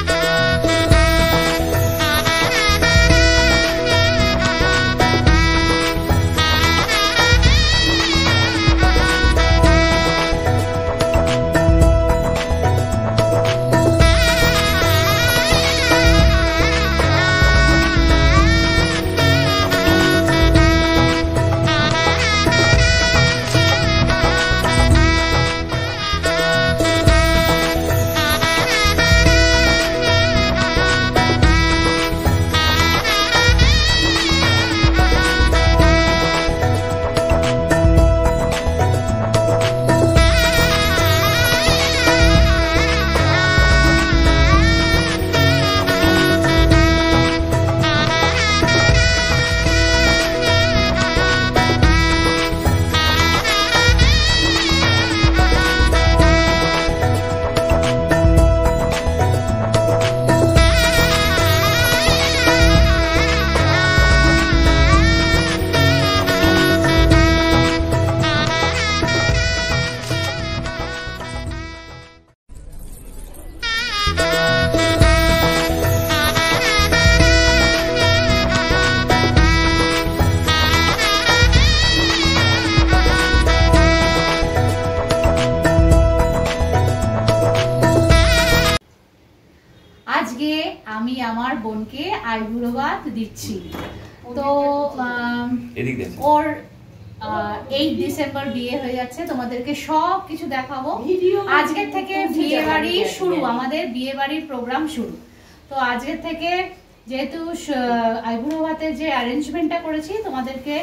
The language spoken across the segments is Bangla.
আজকে বোনকে আইবুড়ো ভাত দিচ্ছি। তো আম, এদিক দেন। ওর এইট ডিসেম্বর বিয়ে হয়ে যাচ্ছে। তোমাদেরকে সব কিছু দেখাবো আজকের থেকে বিয়ে বাড়ি শুরু আমাদের বিয়ে বাড়ির প্রোগ্রাম শুরু। তো আজকের থেকে যেহেতু আইবুড়ো ভাতের যে অ্যারেঞ্জমেন্টটা করেছি তোমাদেরকে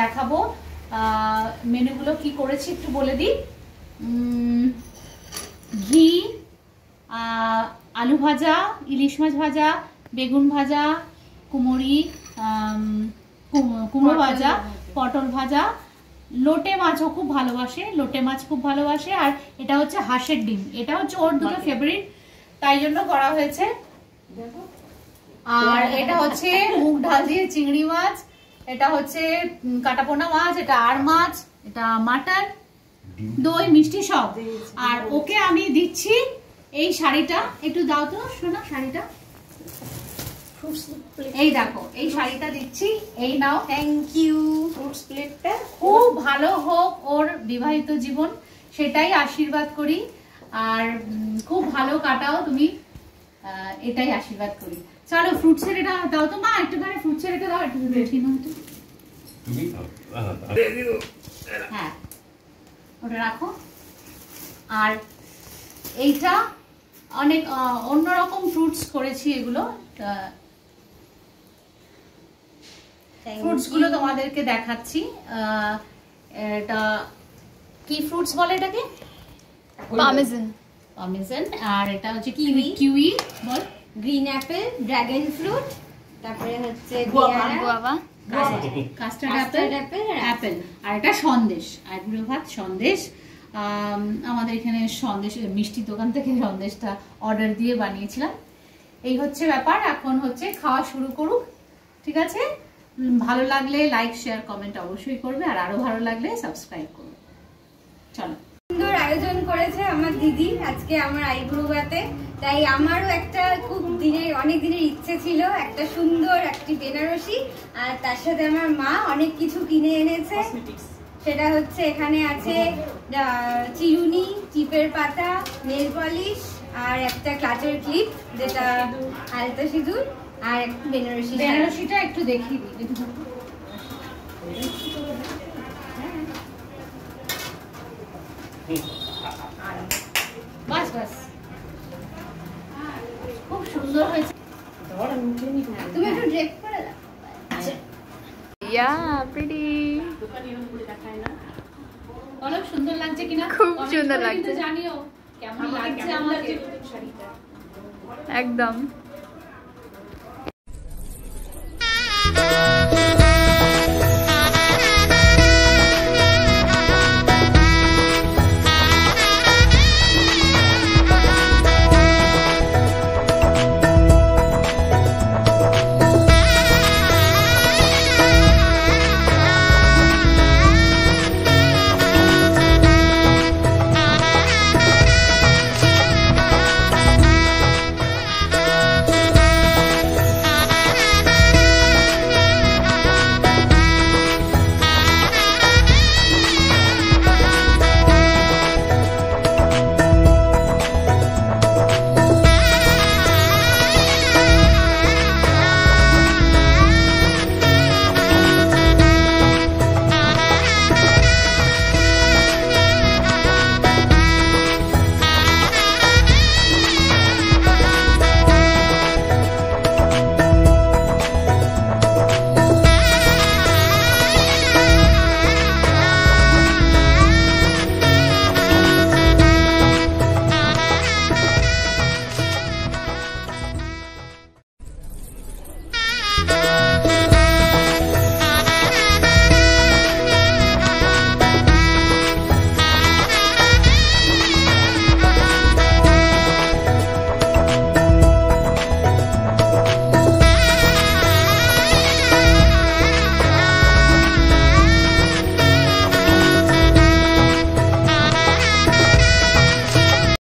দেখাবো। মেনুগুলো কি করেছি একটু বলে দিই। উম, ঘি আলু ভাজা ইলিশ মাছ ভাজা বেগুন ভাজা কুমড়ি কুমড়ো ভাজা পটল ভাজা। লোটে মাছও খুব ভালোবাসে লোটে মাছ খুব ভালোবাসে আর এটা হচ্ছে হাঁসের ডিম। এটা হচ্ছে ওর দুটো ফেভারিট তাই জন্য করা হয়েছে। আর এটা হচ্ছে মুগ ডাল দিয়ে চিংড়ি মাছ এটা হচ্ছে কাটাপোনা মাছ এটা আর মাছ এটা মাটন দই মিষ্টি সব। আর ওকে আমি দিচ্ছি এই শাড়িটা। একটু দাও তো শোনা শাড়িটা। এই দেখো এই শাড়িটা দিচ্ছি এই নাও থ্যাংক ইউ ফ্রুটস প্লেটটা খুব ভালো হোক ওর বিবাহিত জীবন সেটাই আশীর্বাদ করি। আর খুব ভালো কাটাও তুমি আহ, এটাই আশীর্বাদ করি। চলো ফ্রুটসের এটা দাও তো মা একটুখানি ফ্রুটসের এটা দাও একটু বেশি নাও তো হ্যাঁ ওটা রাখো। আর এইটা অনেক আহ, অন্যরকম ফ্রুটস করেছি এগুলো ফ্রুটসগুলো তোমাদেরকে দেখাচ্ছি। এটা কি ফ্রুটস বলে এটাকে? পামেজন পামেজন আর এটা হচ্ছে কিউই? কিউই বল। গ্রিন অ্যাপেল ড্রাগন ফ্রুট তারপরে হচ্ছে গুয়াভা, গুয়াভা কাস্টার্ড অ্যাপেল আর অ্যাপেল আর এটা সন্দেশ। আইবুড়ো ভাত সন্দেশ। আমাদের এখানে সন্দেশ মিষ্টি দোকান থেকে সন্দেশটা অর্ডার দিয়ে বানিয়েছিলাম। এই হচ্ছে ব্যাপার এখন হচ্ছে খাওয়া শুরু করুক ঠিক আছে? ভালো লাগলে লাইক শেয়ার কমেন্ট অবশ্যই করবে আর আরও ভালো লাগলে সাবস্ক্রাইব করবে চলো। সুন্দর আয়োজন করেছে আমার দিদি আজকে আমার আইব্রোবাতে তাই আমারও একটা খুব দিনের অনেক দিনের ইচ্ছে ছিল একটা সুন্দর একটি বেনারসি আর তার সাথে আমার মা অনেক কিছু কিনে এনেছে। সেটা হচ্ছে এখানে আছে চিরুনি টিপের পাতা নেল পলিশ আর একটা ক্লাচের ক্লিপ যেটা আলতা সিঁদুর আর একটা বেনারসি বেনারসিটা একটু দেখিয়ে দিই বাস বাস। খুব সুন্দর হয়েছে। তুমি একটু ড্রেপ করে দাও। Yeah, pretty. অনেক সুন্দর লাগছে কিনা খুব সুন্দর লাগছে। জানিও কেমন লাগছে আমাকে একদম